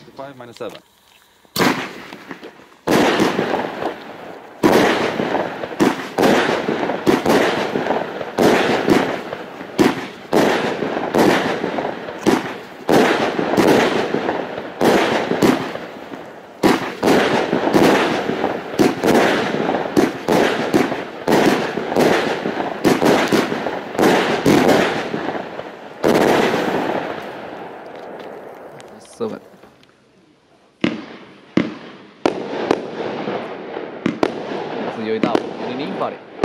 25 minus 7. seven. 有一大步，零零八零。